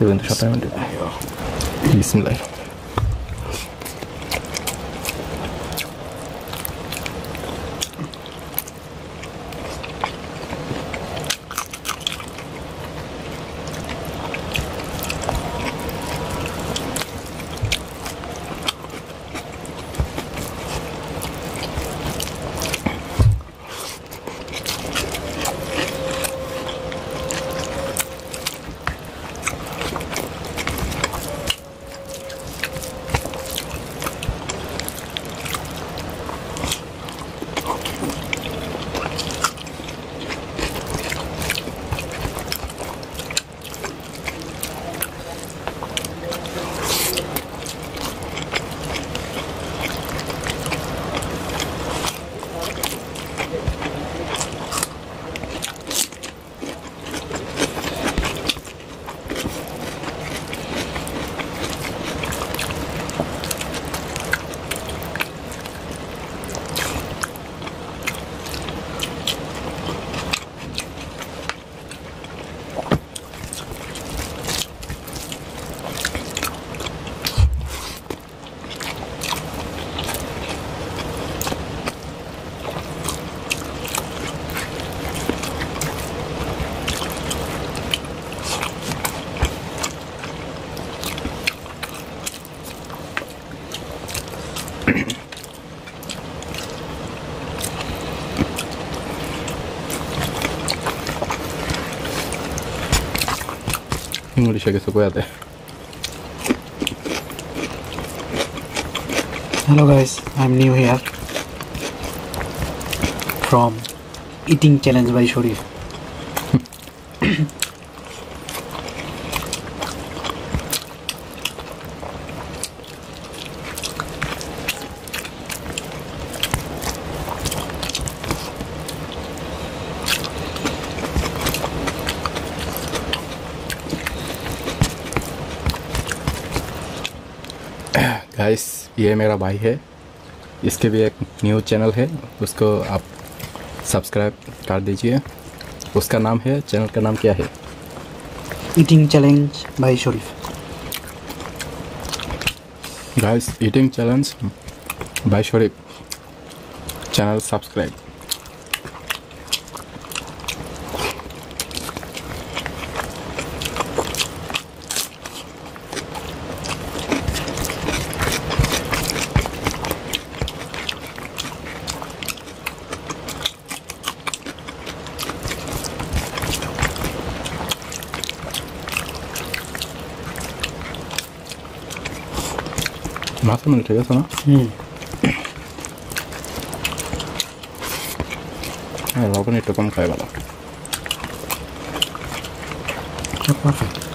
Devendra Shah Diamond. Ja. Die ist im Live. English'e so guardate. Hello guys, I'm new here from Eating Challenge by Sharif. Guys ये मेरा भाई है। इसके भी एक news channel है उसको आप सब्सक्राइब कर दीजिए। उसका नाम है चैनल का नाम क्या है? ईटिंग चैलेंज भाई शरीफ गाइस ईटिंग चैलेंज भाई Sharif channel subscribe Mátame el chorizo, ¿no? Mm. Ay, lo bonito como cae, ¿verdad? Qué perfecto.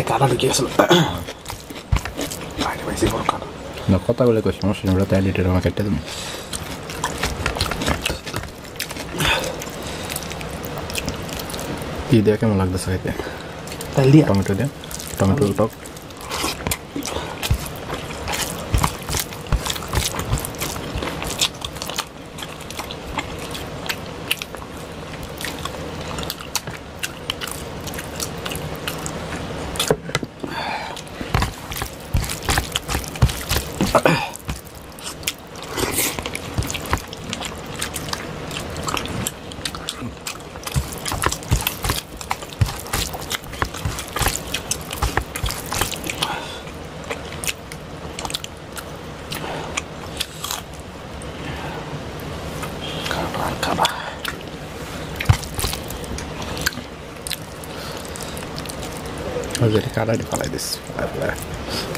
ったかなる気がする。あれは石頃かな残ったぐらいとしても死ぬらたりでるわけでも。ये देखिए मुलाक दस रहे थे डाल दिया टमाटो दिया tomato top Mas ele caralho falar desse. Vai, vai.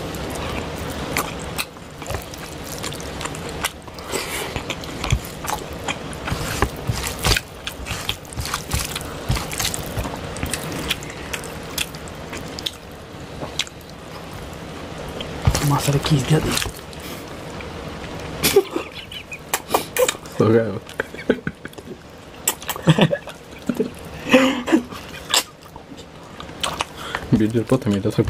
massa de kisliga dit. Såg jag. Bilder på till middag. Ha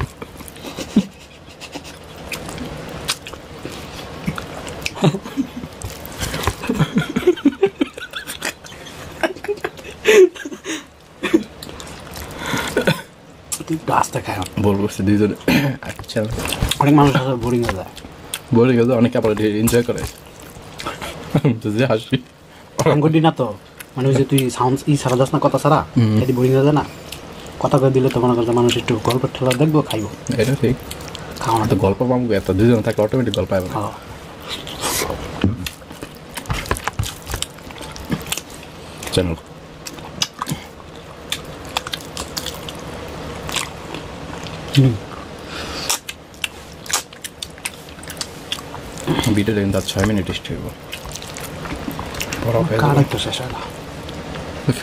ha ha. আস্তে খায় বলব সে দুইজনে। আচ্ছা। অনেক মানুষ আছে বোরিং হয়ে যায়। বলে গেছে অনেকে আবার এনজয় করে। যে হাসি। না তো। মানে ওই যে তুই সাউন্ড ই সারা যাস না কথা সারা এটি বোরিং হয়ে যায় না। কথা করে দিলে তো মনে করছে মানুষ একটু গল্প ঠেলা দেখব খাইবো। এটা ঠিক। খাওয়ানো তো গল্প পাবো এত দুজন থাকলে অটোমেটিক গল্প পাবে হ্যাঁ চ্যানেল ভিডিওটা দেখুন তার ছয় মিনিট স্টে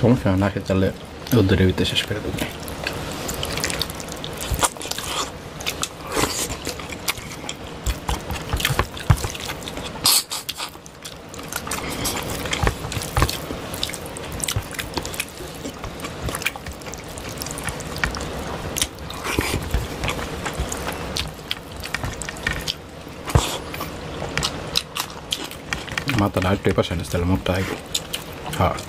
সমস্যা না খেয়ে যাবে। কাটা তো শেষ করে না またライトパシャにしたらもっと合うはい、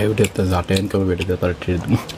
I would have the Zaten cover with the 30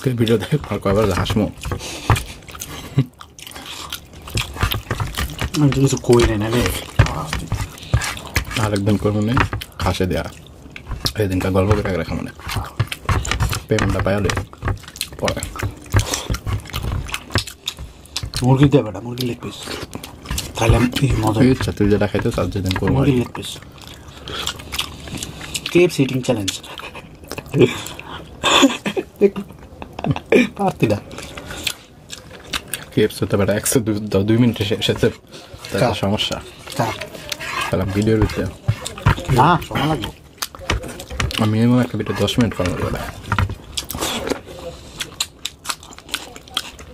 আজকের ভিডিও দেখে আর কয়বার হাসমো আমি তো কিছু কই নাই না রে আরেকদিন করব নেই খাসে দেয়া। দিনটা গল্প করে রাখা মানে পেমেন্টটা পাইলে পরে। মুরগি দিয়ে বেটা মুরগি লেগ পিস তাহলে মজা ইচ্ছা তুই যেটা খাইতে চার যেদিন করব মুরগি leg piece keep sitting challenge Partida. Képzőtebere exodúzdadú, mint és se több. Tehát a samossá. Velem kigyőrültél. Á, somalagó. A minimum megkapít a 10 minut van belőle.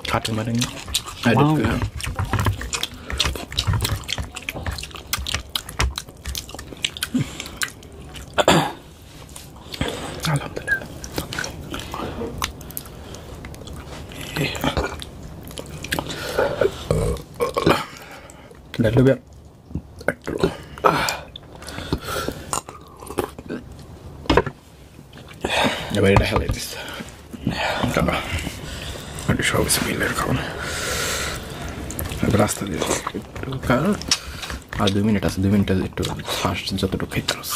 Hát, mert én egyet külön. ডাল বের একটু এবার এটা হেলাই দিস দাঁড়া একটু সব কিছু মিলের খাওয়ানো এবার রাস্তা দিয়ে আর দুই মিনিট আছে দুই মিনিটে একটু ফার্স্ট যতটুকু খাইতে পারস